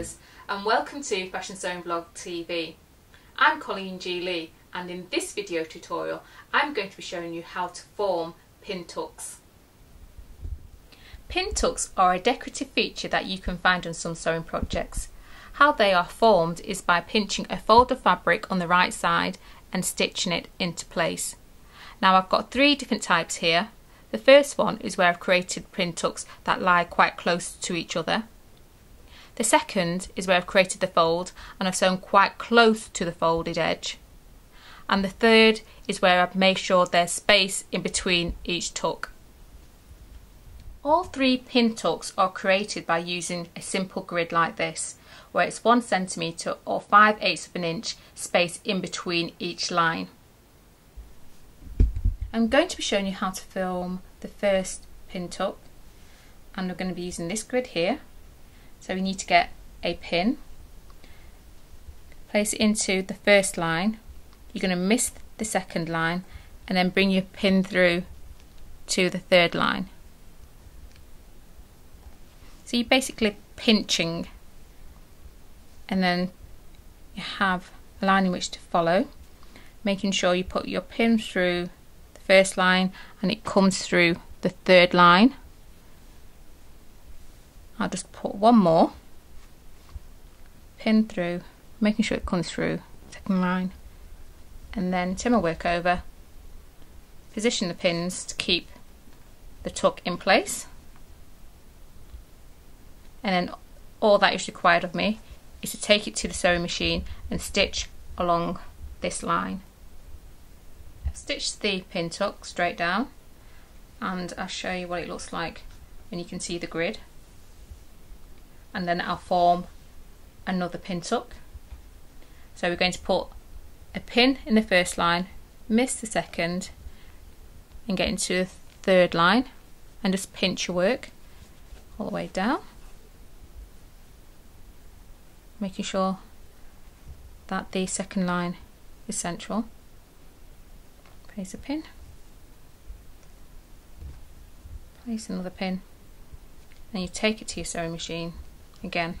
viewers and welcome to Fashion Sewing Blog TV. I'm Colleen G Lea and in this video tutorial I'm going to be showing you how to form pin tucks. Pin tucks are a decorative feature that you can find on some sewing projects. How they are formed is by pinching a fold of fabric on the right side and stitching it into place. Now I've got three different types here. The first one is where I've created pin tucks that lie quite close to each other. The second is where I've created the fold and I've sewn quite close to the folded edge. And the third is where I've made sure there's space in between each tuck. All three pin tucks are created by using a simple grid like this, where it's one centimetre or 5 eighths of an inch space in between each line. I'm going to be showing you how to film the first pin tuck and we're going to be using this grid here so we need to get a pin, place it into the first line, you're going to miss the second line and then bring your pin through to the third line. So you're basically pinching and then you have a line in which to follow, making sure you put your pin through the first line and it comes through the third line I'll just put one more. Pin through making sure it comes through second line. And then turn my work over. Position the pins to keep the tuck in place. And then all that is required of me is to take it to the sewing machine and stitch along this line. I've stitched the pin tuck straight down and I'll show you what it looks like when you can see the grid and then I'll form another pin tuck. So we're going to put a pin in the first line, miss the second and get into the third line and just pinch your work all the way down. Making sure that the second line is central. Place a pin. Place another pin. And you take it to your sewing machine again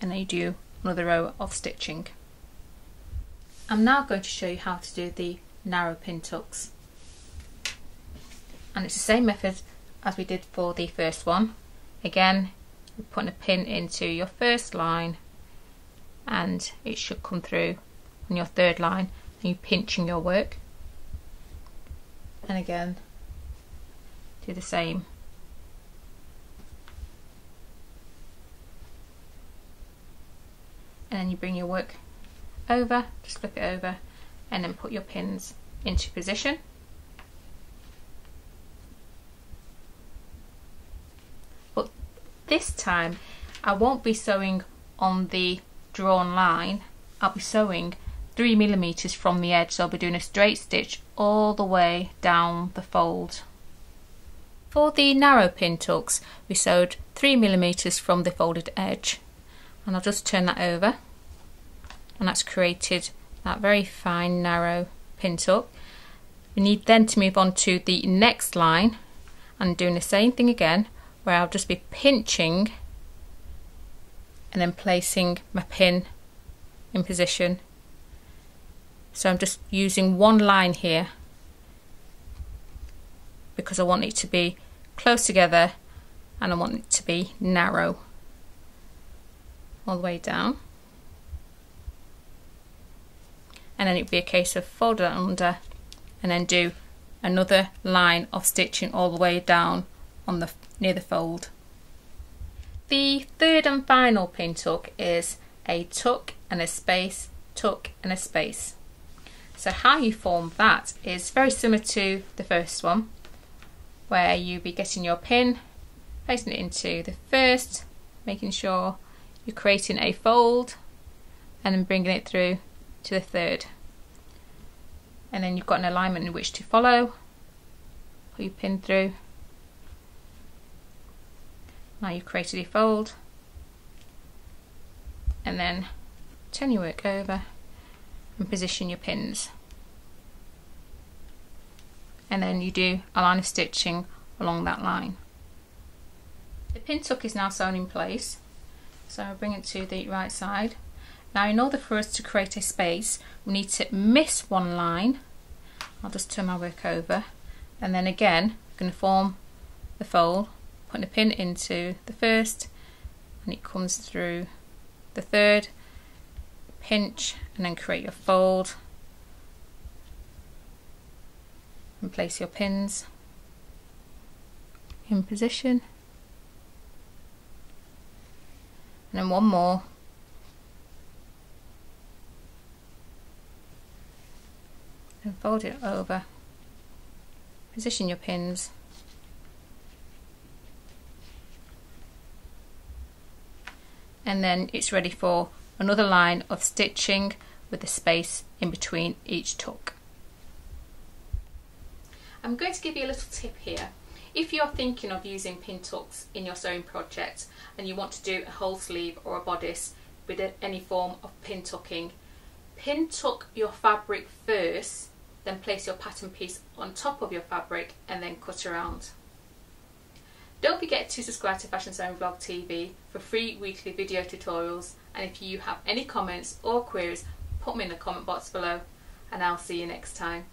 and then you do another row of stitching. I'm now going to show you how to do the narrow pin tucks and it's the same method as we did for the first one. Again you're putting a pin into your first line and it should come through on your third line and you're pinching your work and again do the same and then you bring your work over, just flip it over and then put your pins into position. But this time I won't be sewing on the drawn line, I'll be sewing 3 millimeters from the edge so I'll be doing a straight stitch all the way down the fold. For the narrow pin tucks we sewed 3 millimeters from the folded edge and I'll just turn that over and that's created that very fine narrow pin tuck. We need then to move on to the next line and doing the same thing again where I'll just be pinching and then placing my pin in position. So I'm just using one line here because I want it to be close together and I want it to be narrow all the way down and then it'd be a case of fold that under and then do another line of stitching all the way down on the near the fold. The third and final pin tuck is a tuck and a space, tuck and a space. So how you form that is very similar to the first one where you be getting your pin, placing it into the first, making sure you're creating a fold and then bringing it through to the third. And then you've got an alignment in which to follow. Put your pin through. Now you've created a fold. And then turn your work over and position your pins. And then you do a line of stitching along that line. The pin tuck is now sewn in place So I'll bring it to the right side. Now in order for us to create a space, we need to miss one line. I'll just turn my work over. And then again, I'm going to form the fold, putting a pin into the first, and it comes through the third, pinch, and then create your fold. And place your pins in position. And then one more. And fold it over. Position your pins. And then it's ready for another line of stitching with a space in between each tuck. I'm going to give you a little tip here. If you're thinking of using pin tucks in your sewing project and you want to do a whole sleeve or a bodice with any form of pin tucking, pin tuck your fabric first, then place your pattern piece on top of your fabric and then cut around. Don't forget to subscribe to Fashion Sewing Blog TV for free weekly video tutorials and if you have any comments or queries put them in the comment box below and I'll see you next time.